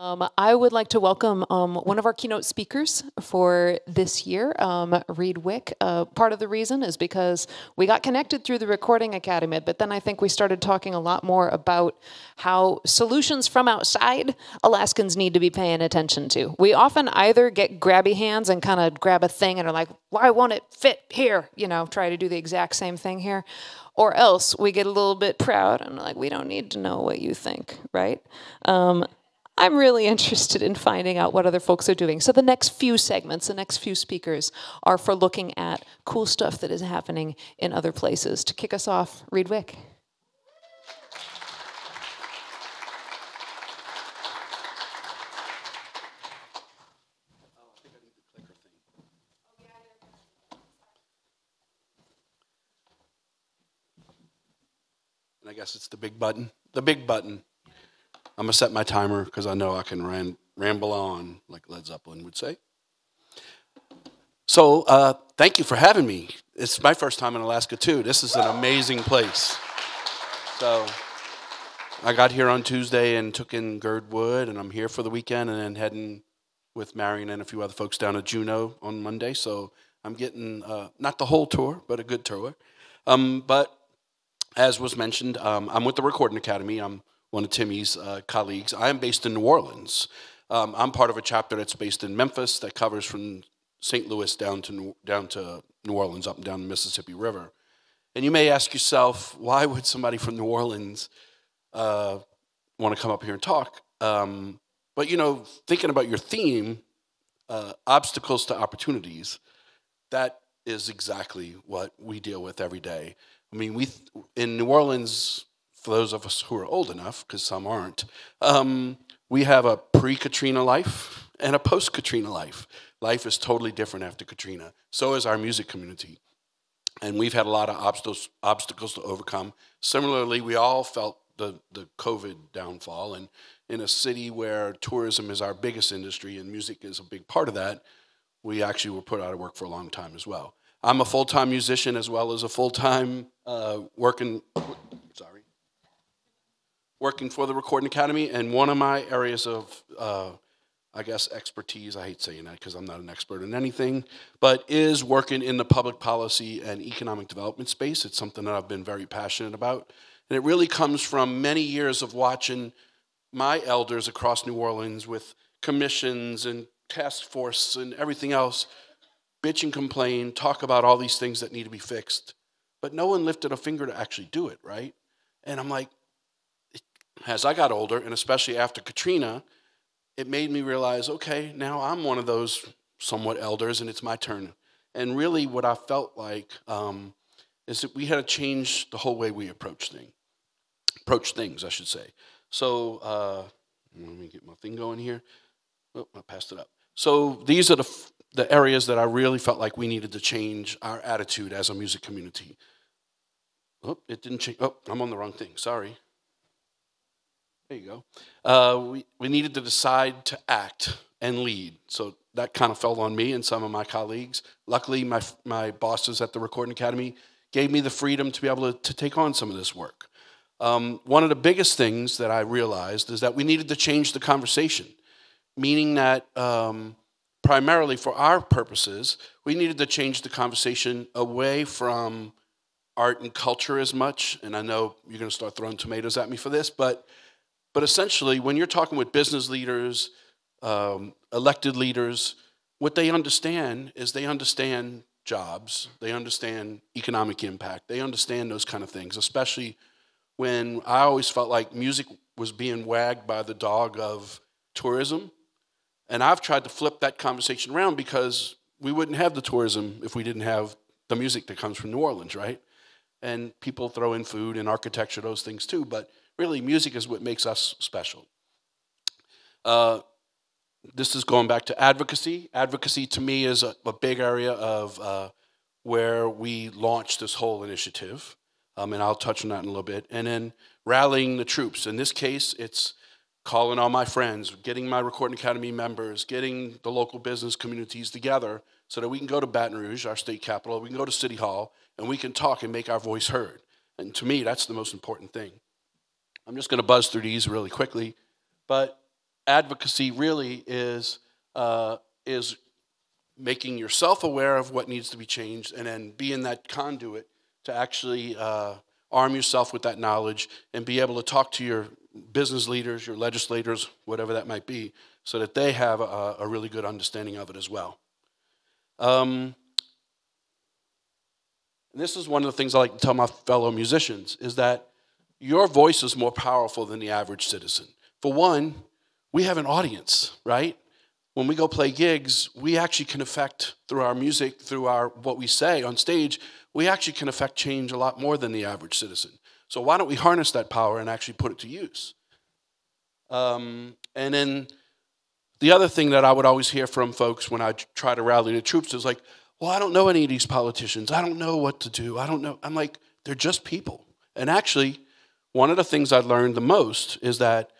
Um, I would like to welcome um, one of our keynote speakers for this year, um, Reid Wick. Uh, part of the reason is because we got connected through the Recording Academy, but then I think we started talking a lot more about how solutions from outside Alaskans need to be paying attention to. We often either get grabby hands and kind of grab a thing and are like, why won't it fit here? You know, try to do the exact same thing here. Or else we get a little bit proud and like, we don't need to know what you think, right? Um, I'm really interested in finding out what other folks are doing. So the next few segments, the next few speakers are for looking at cool stuff that is happening in other places. To kick us off, Reid Wick. I guess it's the big button. The big button. I'm gonna set my timer because I know I can ran, ramble on, like Led Zeppelin would say. So uh, thank you for having me. It's my first time in Alaska too. This is an amazing place. So I got here on Tuesday and took in Girdwood, and I'm here for the weekend, and then heading with Marion and a few other folks down to Juneau on Monday. So I'm getting uh, not the whole tour, but a good tour. Um, but as was mentioned, um, I'm with the Recording Academy. I'm one of Timmy's uh, colleagues. I am based in New Orleans. Um, I'm part of a chapter that's based in Memphis that covers from St. Louis down to New, down to New Orleans, up and down the Mississippi River. And you may ask yourself, why would somebody from New Orleans uh, want to come up here and talk? Um, but you know, thinking about your theme, uh, obstacles to opportunities, that is exactly what we deal with every day. I mean, we in New Orleans, for those of us who are old enough, because some aren't, um, we have a pre Katrina life and a post Katrina life. Life is totally different after Katrina. So is our music community. And we've had a lot of obstacles, obstacles to overcome. Similarly, we all felt the, the COVID downfall. And in a city where tourism is our biggest industry and music is a big part of that, we actually were put out of work for a long time as well. I'm a full time musician as well as a full time uh, working. Working for the Recording Academy, and one of my areas of, uh, I guess, expertise, I hate saying that because I'm not an expert in anything, but is working in the public policy and economic development space. It's something that I've been very passionate about. And it really comes from many years of watching my elders across New Orleans with commissions and task force and everything else bitch and complain, talk about all these things that need to be fixed. But no one lifted a finger to actually do it, right? And I'm like, as I got older, and especially after Katrina, it made me realize okay, now I'm one of those somewhat elders, and it's my turn. And really, what I felt like um, is that we had to change the whole way we approach things. Approach things, I should say. So uh, let me get my thing going here. Oh, I passed it up. So these are the the areas that I really felt like we needed to change our attitude as a music community. Oh, it didn't change. Oh, I'm on the wrong thing. Sorry. There you go. Uh, we, we needed to decide to act and lead. So that kind of fell on me and some of my colleagues. Luckily, my, my bosses at the Recording Academy gave me the freedom to be able to, to take on some of this work. Um, one of the biggest things that I realized is that we needed to change the conversation, meaning that um, primarily for our purposes, we needed to change the conversation away from art and culture as much. And I know you're going to start throwing tomatoes at me for this, but but essentially, when you're talking with business leaders, um, elected leaders, what they understand is they understand jobs, they understand economic impact, they understand those kind of things, especially when I always felt like music was being wagged by the dog of tourism. And I've tried to flip that conversation around because we wouldn't have the tourism if we didn't have the music that comes from New Orleans, right? And people throw in food and architecture, those things too. But Really, music is what makes us special. Uh, this is going back to advocacy. Advocacy to me is a, a big area of uh, where we launched this whole initiative, um, and I'll touch on that in a little bit. And then rallying the troops. In this case, it's calling all my friends, getting my Recording Academy members, getting the local business communities together so that we can go to Baton Rouge, our state capital, we can go to City Hall, and we can talk and make our voice heard. And to me, that's the most important thing. I'm just going to buzz through these really quickly. But advocacy really is uh, is making yourself aware of what needs to be changed, and then being that conduit to actually uh, arm yourself with that knowledge and be able to talk to your business leaders, your legislators, whatever that might be, so that they have a, a really good understanding of it as well. Um, this is one of the things I like to tell my fellow musicians is that your voice is more powerful than the average citizen. For one, we have an audience, right? When we go play gigs, we actually can affect through our music, through our what we say on stage, we actually can affect change a lot more than the average citizen. So why don't we harness that power and actually put it to use? Um, and then the other thing that I would always hear from folks when I try to rally the troops is like, well, I don't know any of these politicians. I don't know what to do. I don't know. I'm like, they're just people. And actually, one of the things I learned the most is that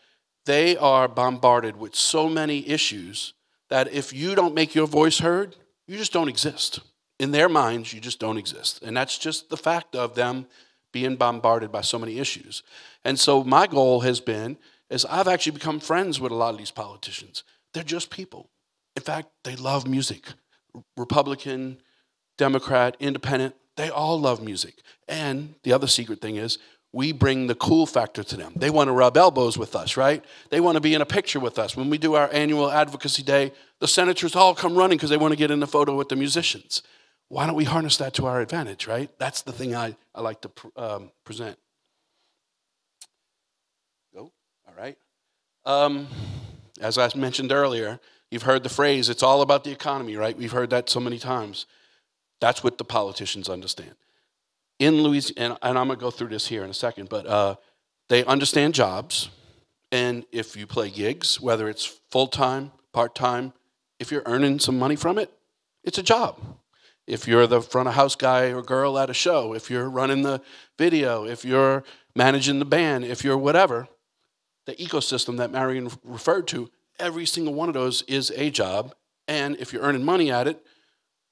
they are bombarded with so many issues that if you don't make your voice heard, you just don't exist. In their minds, you just don't exist. And that's just the fact of them being bombarded by so many issues. And so my goal has been is I've actually become friends with a lot of these politicians. They're just people. In fact, they love music. Republican, Democrat, Independent, they all love music. And the other secret thing is we bring the cool factor to them. They want to rub elbows with us, right? They want to be in a picture with us. When we do our annual advocacy day, the senators all come running because they want to get in the photo with the musicians. Why don't we harness that to our advantage, right? That's the thing I, I like to um, present. Go, all right. Um, as I mentioned earlier, you've heard the phrase, it's all about the economy, right? We've heard that so many times. That's what the politicians understand in Louisiana, and, I'm going to go through this here in a second, but uh, they understand jobs. And if you play gigs, whether it's full time, part time, if you're earning some money from it, it's a job. If you're the front of house guy or girl at a show, if you're running the video, if you're managing the band, if you're whatever, the ecosystem that Marion referred to, every single one of those is a job. And if you're earning money at it,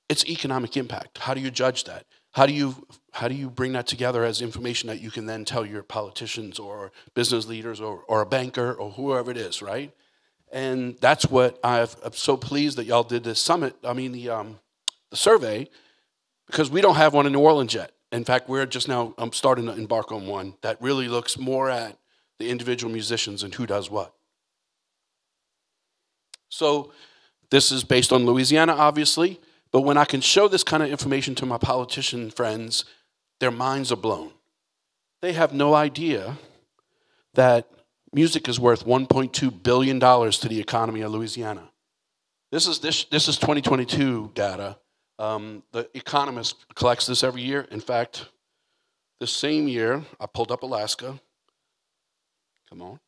it's economic impact. How do you judge that? How do you how do you bring that together as information that you can then tell your politicians or business leaders or, or a banker or whoever it is, right? And that's what i am so pleased that y'all did this summit. I mean the um, the survey because we don't have one in New Orleans yet. In fact, we're just now I'm starting to embark on one that really looks more at the individual musicians and who does what. So this is based on Louisiana, obviously. But when I can show this kind of information to my politician friends, their minds are blown. They have no idea that music is worth $1.2 billion to the economy of Louisiana. This is, this, this is 2022 data. Um, the Economist collects this every year. In fact, the same year, I pulled up Alaska. Come on.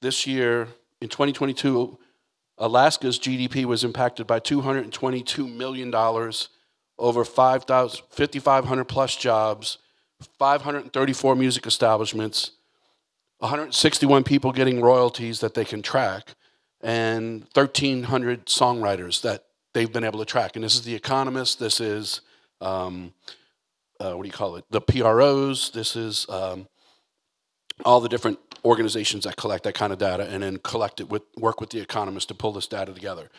This year, in 2022, Alaska's GDP was impacted by $222 million, over 5,500 plus jobs, 534 music establishments, 161 people getting royalties that they can track, and 1,300 songwriters that they've been able to track. And this is The Economist, this is, um, uh, what do you call it, the PROs, this is um, all the different organizations that collect that kind of data and then collect it with work with the economists to pull this data together.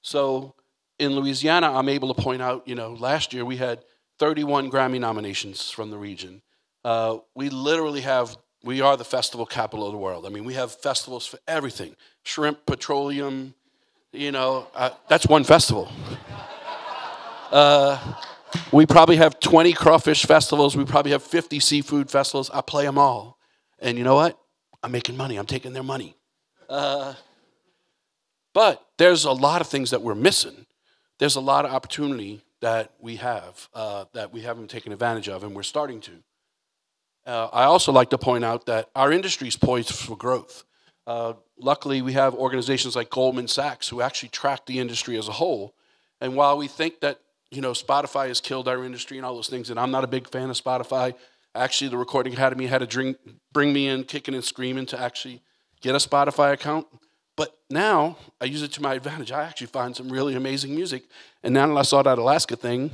So in Louisiana, I'm able to point out, you know, last year we had 31 Grammy nominations from the region. Uh, we literally have, we are the festival capital of the world. I mean, we have festivals for everything shrimp, petroleum, you know, uh, that's one festival. Uh, we probably have 20 crawfish festivals. We probably have 50 seafood festivals. I play them all. And you know what? I'm making money. I'm taking their money. Uh, but there's a lot of things that we're missing. There's a lot of opportunity that we have uh, that we haven't taken advantage of, and we're starting to. Uh, I also like to point out that our industry is poised for growth. Uh, luckily, we have organizations like Goldman Sachs who actually track the industry as a whole. And while we think that you know Spotify has killed our industry and all those things, and I'm not a big fan of Spotify, Actually, the Recording Academy had to drink, bring me in kicking and screaming to actually get a Spotify account. But now I use it to my advantage. I actually find some really amazing music. And now that I saw that Alaska thing,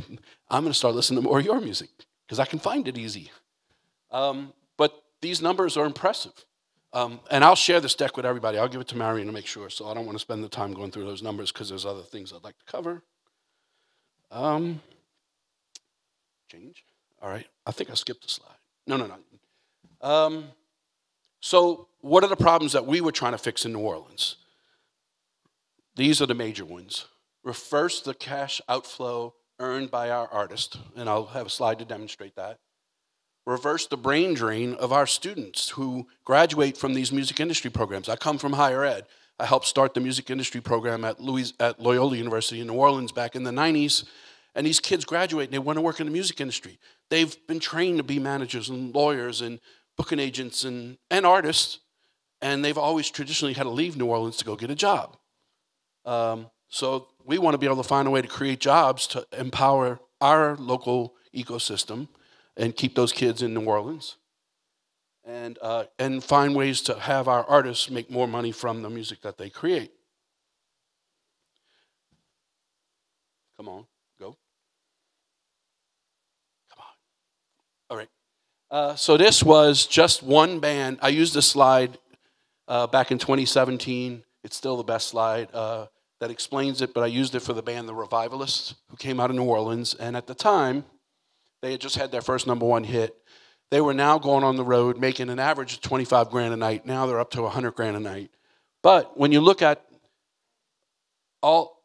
I'm going to start listening to more of your music because I can find it easy. Um, but these numbers are impressive. Um, and I'll share this deck with everybody. I'll give it to Marion to make sure. So I don't want to spend the time going through those numbers because there's other things I'd like to cover. Um, change. All right. I think I skipped a slide. No, no, no. Um, so, what are the problems that we were trying to fix in New Orleans? These are the major ones. Reverse the cash outflow earned by our artist, and I'll have a slide to demonstrate that. Reverse the brain drain of our students who graduate from these music industry programs. I come from higher ed. I helped start the music industry program at, Louis, at Loyola University in New Orleans back in the 90s. And these kids graduate and they want to work in the music industry. They've been trained to be managers and lawyers and booking agents and, and artists, and they've always traditionally had to leave New Orleans to go get a job. Um, so we want to be able to find a way to create jobs to empower our local ecosystem and keep those kids in New Orleans and, uh, and find ways to have our artists make more money from the music that they create. Come on, go. Come on. All right. Uh, so this was just one band. I used this slide uh, back in 2017. It's still the best slide uh, that explains it, but I used it for the band The Revivalists, who came out of New Orleans. And at the time, they had just had their first number one hit. They were now going on the road making an average of 25 grand a night. Now they're up to 100 grand a night. But when you look at all,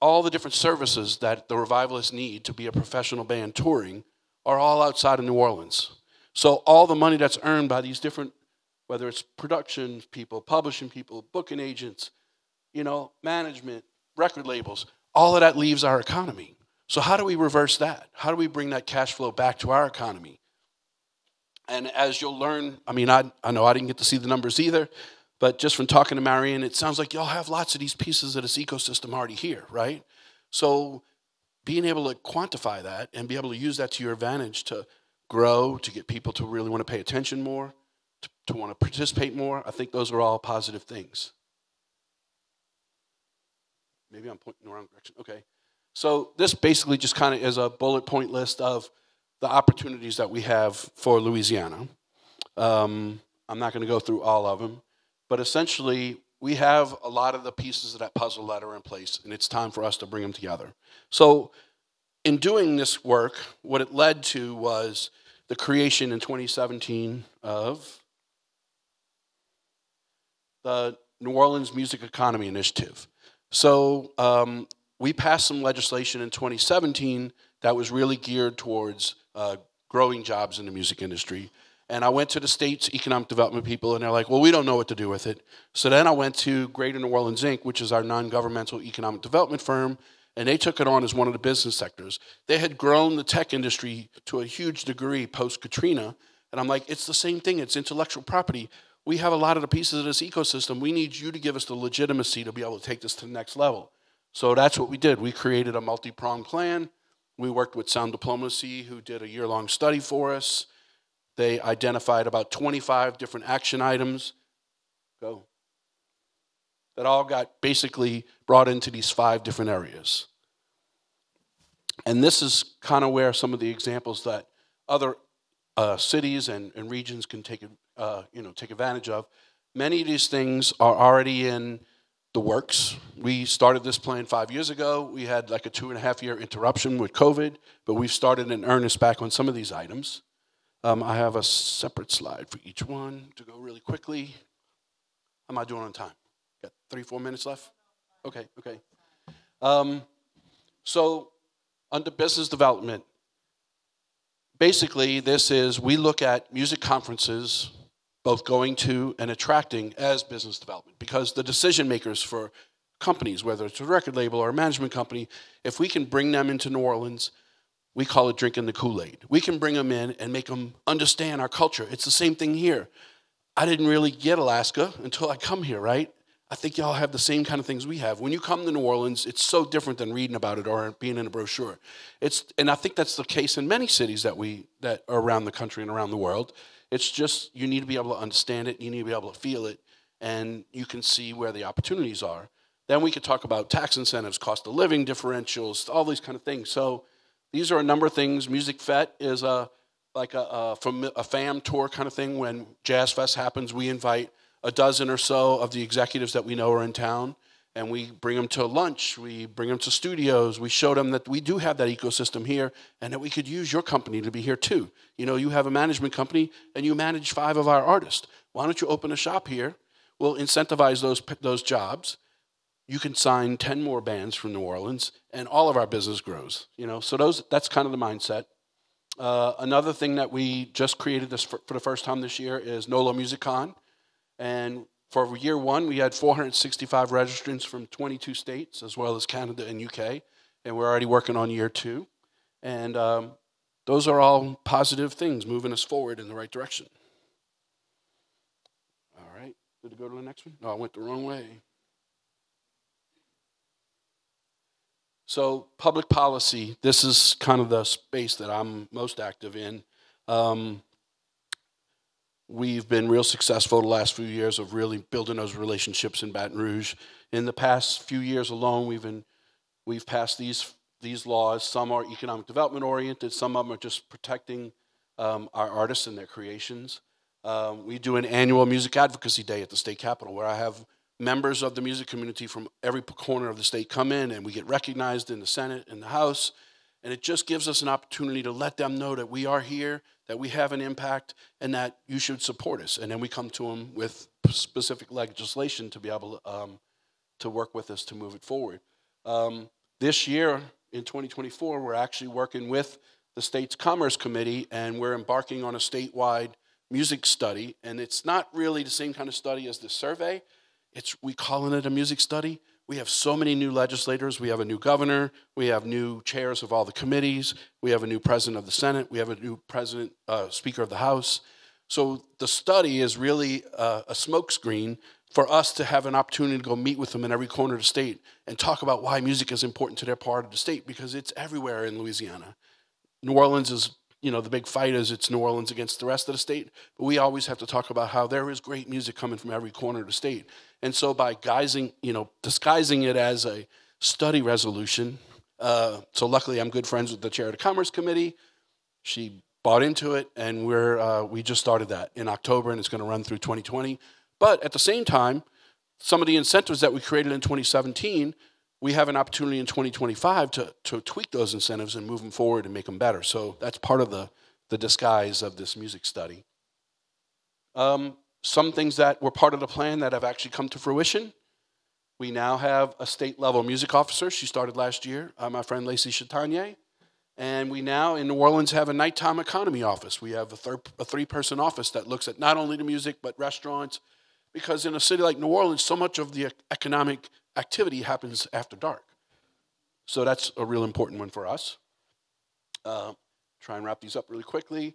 all the different services that the revivalists need to be a professional band touring are all outside of New Orleans. So all the money that's earned by these different, whether it's production people, publishing people, booking agents, you know, management, record labels, all of that leaves our economy. So how do we reverse that? How do we bring that cash flow back to our economy? And as you'll learn, I mean, I, I know I didn't get to see the numbers either, but just from talking to Marion, it sounds like y'all have lots of these pieces of this ecosystem already here, right? So being able to quantify that and be able to use that to your advantage to grow, to get people to really want to pay attention more, to, to want to participate more, I think those are all positive things. Maybe I'm pointing the wrong direction. Okay. So this basically just kind of is a bullet point list of the opportunities that we have for Louisiana. Um, I'm not going to go through all of them, but essentially we have a lot of the pieces of that puzzle that are in place, and it's time for us to bring them together. So, in doing this work, what it led to was the creation in 2017 of the New Orleans Music Economy Initiative. So, um, we passed some legislation in 2017 that was really geared towards uh, growing jobs in the music industry. And I went to the state's economic development people, and they're like, well, we don't know what to do with it. So then I went to Greater New Orleans Inc., which is our non governmental economic development firm, and they took it on as one of the business sectors. They had grown the tech industry to a huge degree post Katrina. And I'm like, it's the same thing, it's intellectual property. We have a lot of the pieces of this ecosystem. We need you to give us the legitimacy to be able to take this to the next level. So that's what we did. We created a multi pronged plan. We worked with Sound Diplomacy, who did a year long study for us. They identified about 25 different action items. Go. That all got basically brought into these five different areas. And this is kind of where some of the examples that other uh, cities and, and, regions can take, uh, you know, take advantage of. Many of these things are already in the works. We started this plan five years ago. We had like a two and a half year interruption with COVID, but we've started in earnest back on some of these items. Um, I have a separate slide for each one to go really quickly. How am I doing on time? Got three, four minutes left? Okay, okay. Um, so, under business development, basically, this is we look at music conferences, both going to and attracting as business development, because the decision makers for companies, whether it's a record label or a management company, if we can bring them into New Orleans we call it drinking the Kool Aid. We can bring them in and make them understand our culture. It's the same thing here. I didn't really get Alaska until I come here, right? I think y'all have the same kind of things we have. When you come to New Orleans, it's so different than reading about it or being in a brochure. It's, and I think that's the case in many cities that we that are around the country and around the world. It's just you need to be able to understand it, you need to be able to feel it, and you can see where the opportunities are. Then we could talk about tax incentives, cost of living differentials, all these kind of things. So these are a number of things. Music Fete is a like a, a, fam- a fam tour kind of thing. When Jazz Fest happens, we invite a dozen or so of the executives that we know are in town, and we bring them to lunch. We bring them to studios. We show them that we do have that ecosystem here, and that we could use your company to be here too. You know, you have a management company, and you manage five of our artists. Why don't you open a shop here? We'll incentivize those those jobs you can sign 10 more bands from New Orleans and all of our business grows. You know, so those that's kind of the mindset. Uh, another thing that we just created this for, for, the first time this year is NOLA MusiCon. And for year one, we had 465 registrants from 22 states, as well as Canada and UK. And we're already working on year two. And um, those are all positive things moving us forward in the right direction. All right. Did it go to the next one? No, I went the wrong way. So, public policy, this is kind of the space that I'm most active in. Um, we've been real successful the last few years of really building those relationships in Baton Rouge. In the past few years alone, we've been, we've passed these these laws. Some are economic development oriented. Some of them are just protecting um, our artists and their creations. Um, we do an annual music advocacy day at the state capitol where I have members of the music community from every corner of the state come in and we get recognized in the Senate and the House. And it just gives us an opportunity to let them know that we are here, that we have an impact, and that you should support us. And then we come to them with specific legislation to be able to, um, to work with us to move it forward. Um, this year, in 2024, we're actually working with the state's Commerce Committee, and we're embarking on a statewide music study. And it's not really the same kind of study as the survey, it's we calling it a music study. We have so many new legislators. We have a new governor. We have new chairs of all the committees. We have a new president of the Senate. We have a new president, uh, Speaker of the House. So the study is really a smokescreen for us to have an opportunity to go meet with them in every corner of the state and talk about why music is important to their part of the state because it's everywhere in Louisiana. New Orleans is you know, the big fight is it's New Orleans against the rest of the state. But we always have to talk about how there is great music coming from every corner of the state. And so by guising, you know, disguising it as a study resolution, uh, so luckily I'm good friends with the chair of the Commerce Committee. She bought into it, and we're uh, we just started that in October, and it's going to run through 2020. But at the same time, some of the incentives that we created in 2017 we have an opportunity in 2025 to, to tweak those incentives and move them forward and make them better. So that's part of the, the disguise of this music study. Um, some things that were part of the plan that have actually come to fruition. We now have a state level music officer. She started last year, uh, my friend Lacey Chatanier. And we now in New Orleans have a nighttime economy office. We have a, third, a three person office that looks at not only the music, but restaurants. Because in a city like New Orleans, so much of the economic activity happens after dark. So that's a real important one for us. Uh, try and wrap these up really quickly.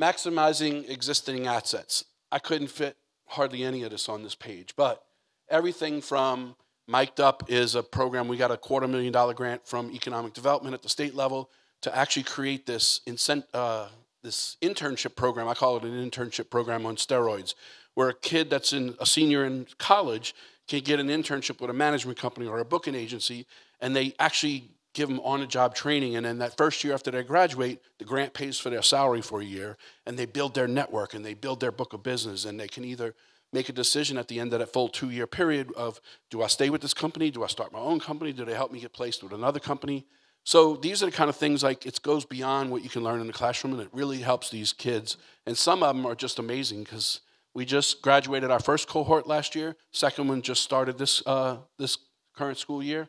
Maximizing existing assets. I couldn't fit hardly any of this on this page, but everything from Mic'd Up is a program, we got a quarter million dollar grant from economic development at the state level to actually create this, incent, uh, this internship program. I call it an internship program on steroids, where a kid that's in a senior in college can get an internship with a management company or a booking agency, and they actually give them on the job training. And then that first year after they graduate, the grant pays for their salary for a year, and they build their network and they build their book of business, and they can either make a decision at the end of that full two year period of do I stay with this company? Do I start my own company? Do they help me get placed with another company? So these are the kind of things like it goes beyond what you can learn in the classroom, and it really helps these kids. And some of them are just amazing because we just graduated our first cohort last year. Second one just started this uh, this current school year,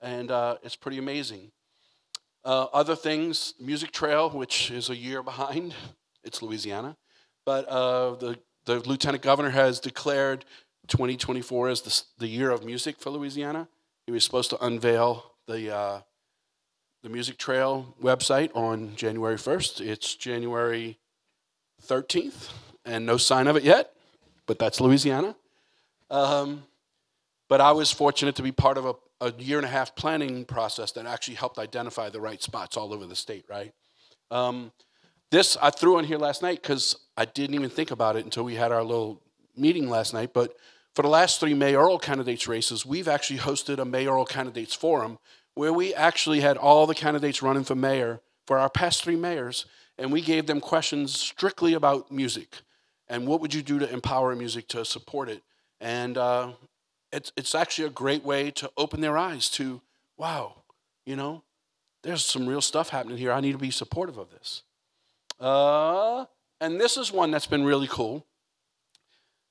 and uh, it's pretty amazing. Uh, other things, Music Trail, which is a year behind. It's Louisiana, but uh, the the lieutenant governor has declared 2024 as the, the year of music for Louisiana. He was supposed to unveil the uh, the Music Trail website on January 1st. It's January 13th and no sign of it yet, but that's Louisiana. Um, but I was fortunate to be part of a, a, year and a half planning process that actually helped identify the right spots all over the state, right? Um, this I threw on here last night because I didn't even think about it until we had our little meeting last night. But for the last three mayoral candidates races, we've actually hosted a mayoral candidates forum where we actually had all the candidates running for mayor for our past three mayors and we gave them questions strictly about music and what would you do to empower music to support it. And uh, it's, it's actually a great way to open their eyes to, wow, you know, there's some real stuff happening here. I need to be supportive of this. Uh, and this is one that's been really cool.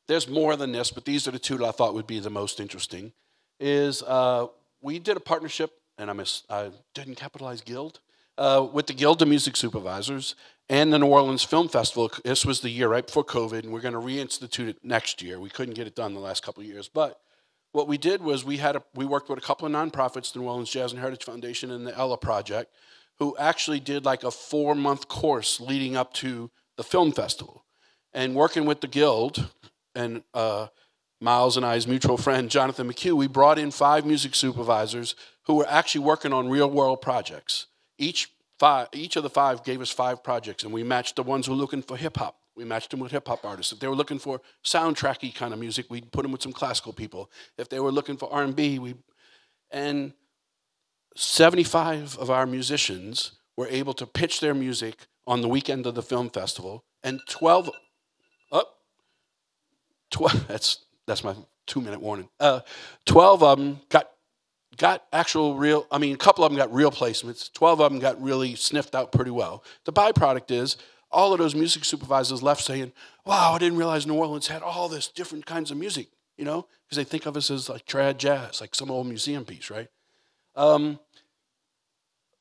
There's more than this, but these are the two that I thought would be the most interesting. Is uh, we did a partnership, and I, miss, I didn't capitalize guild, uh, with the Guild of Music Supervisors and the New Orleans Film Festival. This was the year right before COVID, and we're going to reinstitute it next year. We couldn't get it done the last couple of years, but what we did was we had a, we worked with a couple of nonprofits, the New Orleans Jazz and Heritage Foundation and the Ella Project, who actually did like a four month course leading up to the film festival, and working with the guild and uh, Miles and I's mutual friend Jonathan McHugh, we brought in five music supervisors who were actually working on real world projects. Each five, each of the five gave us five projects, and we matched the ones who were looking for hip hop. We matched them with hip hop artists. If they were looking for soundtracky kind of music, we'd put them with some classical people. If they were looking for R&B, we and 75 of our musicians were able to pitch their music on the weekend of the film festival, and 12 oh, 12 that's that's my two minute warning. Uh, 12 of them got got actual real, I mean, a couple of them got real placements. 12 of them got really sniffed out pretty well. The byproduct is all of those music supervisors left saying, wow, I didn't realize New Orleans had all this different kinds of music, you know, because they think of us as like trad jazz, like some old museum piece, right? Um,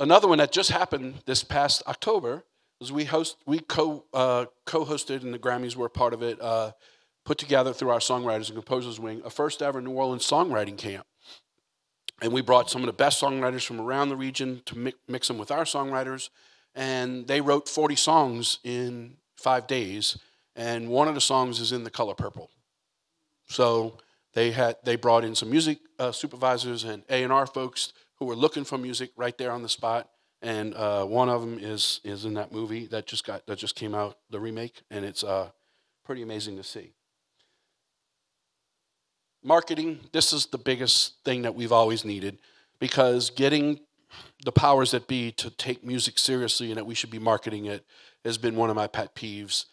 another one that just happened this past October was we host, we co, uh, co-hosted and the Grammys were part of it, uh, put together through our songwriters and composers wing, a first ever New Orleans songwriting camp. And we brought some of the best songwriters from around the region to mix, mix them with our songwriters. And they wrote 40 songs in five days. And one of the songs is in the color purple. So they had they brought in some music uh, supervisors and A&R folks who were looking for music right there on the spot. And uh, one of them is is in that movie that just got that just came out, the remake, and it's uh, pretty amazing to see marketing, this is the biggest thing that we've always needed because getting the powers that be to take music seriously and that we should be marketing it has been one of my pet peeves.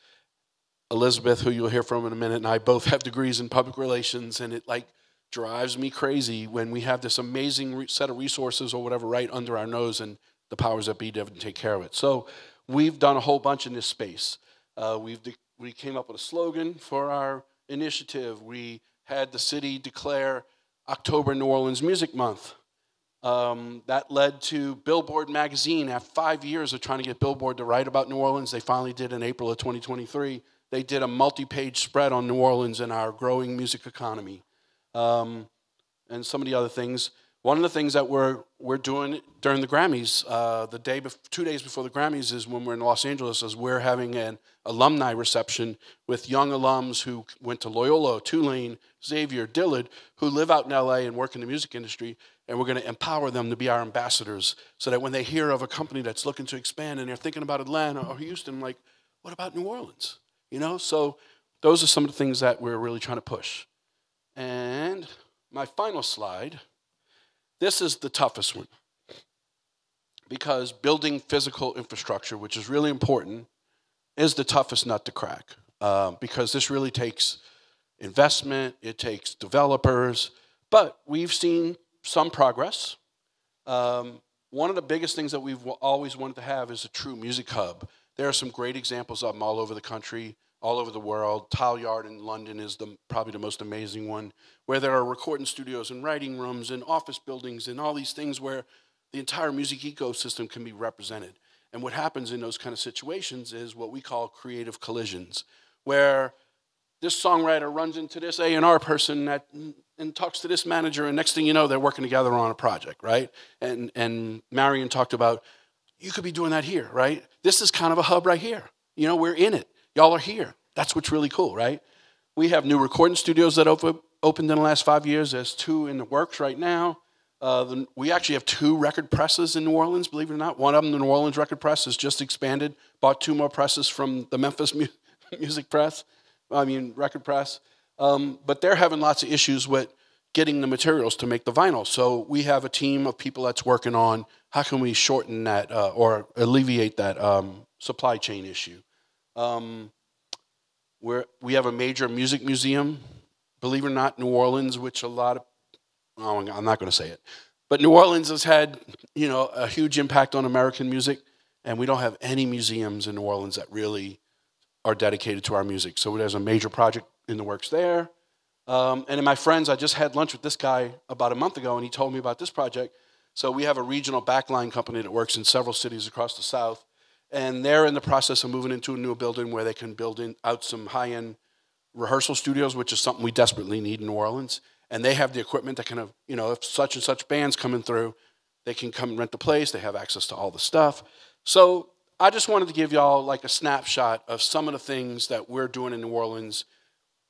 Elizabeth, who you'll hear from in a minute, and I both have degrees in public relations, and it like drives me crazy when we have this amazing set of resources or whatever right under our nose, and the powers that be don't take care of it. So we've done a whole bunch in this space. Uh, we've we came up with a slogan for our initiative. We had the city declare October New Orleans Music Month. Um, that led to Billboard magazine. After five years of trying to get Billboard to write about New Orleans, they finally did in April of 2023. They did a multi-page spread on New Orleans and our growing music economy, um, and some of the other things. One of the things that we're we're doing during the Grammys, uh, the day two days before the Grammys is when we're in Los Angeles, is we're having an alumni reception with young alums who went to Loyola, Tulane, Xavier, Dillard, who live out in LA and work in the music industry, and we're going to empower them to be our ambassadors, so that when they hear of a company that's looking to expand and they're thinking about Atlanta or Houston, like, what about New Orleans? You know, so those are some of the things that we're really trying to push. And my final slide this is the toughest one because building physical infrastructure, which is really important, is the toughest nut to crack um, because this really takes investment, it takes developers, but we've seen some progress. Um, one of the biggest things that we've always wanted to have is a true music hub. There are some great examples of them all over the country all over the world. Tileyard in London is the, probably the most amazing one, where there are recording studios and writing rooms and office buildings and all these things where the entire music ecosystem can be represented. And what happens in those kind of situations is what we call creative collisions, where this songwriter runs into this A&R person that, and talks to this manager, and next thing you know, they're working together on a project, right? And, and Marion talked about, you could be doing that here, right? This is kind of a hub right here. You know, we're in it. Y'all are here. That's what's really cool, right? We have new recording studios that op- opened in the last five years. There's two in the works right now. Uh, the, we actually have two record presses in New Orleans, believe it or not. One of them, the New Orleans Record Press, has just expanded, bought two more presses from the Memphis mu- Music Press, I mean, Record Press. Um, but they're having lots of issues with getting the materials to make the vinyl. So we have a team of people that's working on how can we shorten that uh, or alleviate that um, supply chain issue. Um, we're, we have a major music museum, believe it or not, New Orleans, which a lot of, oh, I'm not going to say it, but New Orleans has had, you know, a huge impact on American music, and we don't have any museums in New Orleans that really are dedicated to our music. So there's a major project in the works there. Um, and in my friends, I just had lunch with this guy about a month ago, and he told me about this project. So we have a regional backline company that works in several cities across the South, and they're in the process of moving into a new building where they can build in, out some high-end rehearsal studios, which is something we desperately need in New Orleans. And they have the equipment that kind of, you know, if such and such bands coming through, they can come and rent the place. They have access to all the stuff. So I just wanted to give y'all like a snapshot of some of the things that we're doing in New Orleans.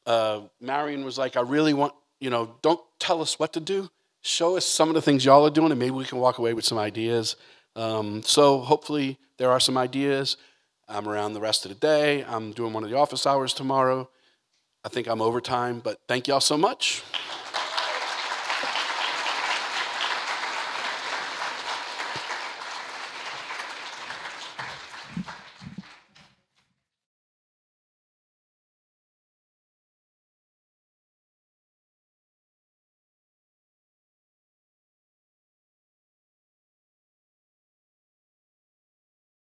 Uh, Marion was like, I really want, you know, don't tell us what to do. Show us some of the things y'all are doing, and maybe we can walk away with some ideas. Um, so hopefully there are some ideas. I'm around the rest of the day. I'm doing one of the office hours tomorrow. I think I'm overtime, but thank y'all so much.